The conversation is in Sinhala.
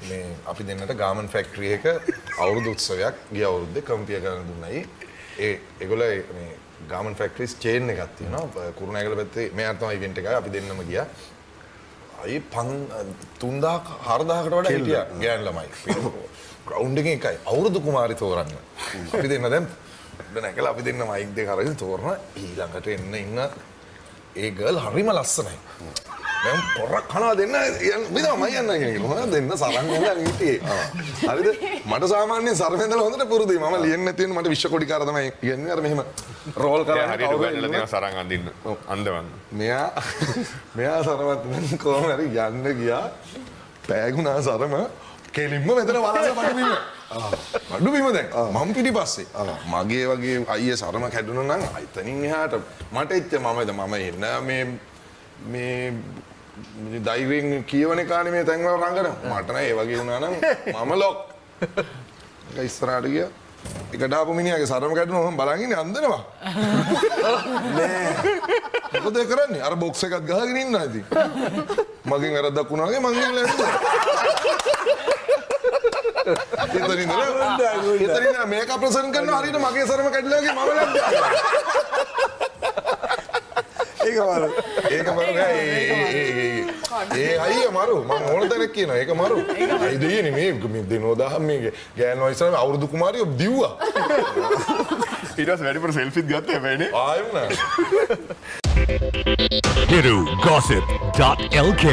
මේ අපි දෙන්නට ගාමන් ෆැක්ට්‍රිය එක අවුරුදු උත්සවයක් ගිය අවුරුද්දේ කම්පිය කරන්න දුන්නයි. ඒ ඒගොල්ලෝ මේ ගාමන් ෆැක්ටරිස් චේන් එකක් තියෙනවා. කුරුණෑගල පැත්තේ මෙයාට තමයි ඉවෙන්ට් එකයි අපි දෙන්නම ගියා. අයි පන් තුන්දා හරදාකට වඩා හිටියා ගෑන් ළමයි. ග්‍රවුන්ඩ් එකේ එකයි. අවුරුදු කුමාරි තෝරන්න. අපි දෙන්න දැන් නැකලා අපි දෙන්න මයික් දෙක අරගෙන තෝරන. ඊළඟට එන්න ඉන්න ඒ ගර්ල් හරිම ලස්සනයි කනවා දෙන්න විදම මයි යන්න කියලා දෙන්න සරන් හිටියේ හරිද? මට සාමාන්‍යයෙන් සරමෙන්දල හොඳට පුරුදුයි. මම ලියන්න තියෙන මට විශ්ව කොඩිකාර තමයි කියන්නේ. අර මෙහෙම රෝල්. තියෙනවා සරන් අඳින්න. අන්දවන්න. මෙයා මෙයා සරවත් හරි යන්න ගියා. පෑගුණා සරම. කෙලින්ම මෙතන වලන්න බඩු බිම බඩු බිම දැන්. මම පිටිපස්සේ. මගේ වගේ අයියේ සරම කැඩුණා නම් අයිතනින් එහාට. මට එච්ච මමද මම එන්න මේ මේ දෛවයෙන් කියවන කාලේ මේ තැන්වල රංගන මට නෑ ඒ වගේ වුණා නම් මම ලොක්. ඒක ඉස්සරහට ගියා. එකට ආපු මිනිහාගේ සරම කැඩුණා මම බලන් ඉන්නේ අන්දනවා. මොකද කරන්නේ? අර බොක්ස් එකක් ගහගෙන ඉන්න ඉතින්. මගෙන් වැරද්දක් වුණා වගේ මං ගිහලා එතන ඉඳලා එතන ඉඳලා මේක ප්‍රසන් කරනවා හරියට මගේ සරම කැඩිලා වගේ මම ලැබ්බා ඒක වල ඒක මරු. නෑ ඒ ඒ- ඒ ඒ අයිය මරු. මම ඕන තැනක් කියනවා. ඒක මරු. අයි දෙයනේ මේ මේ දිනෝදා මේ ගෑන් වයසම අවුරුදු කුමාරියෝ දිව්වා. ඊට පස්සේ වැඩිපුර සෙල්ෆිත් ගත්තා හැබැයිනේ. ආයෙ වුණා. Hiru Gossip.lk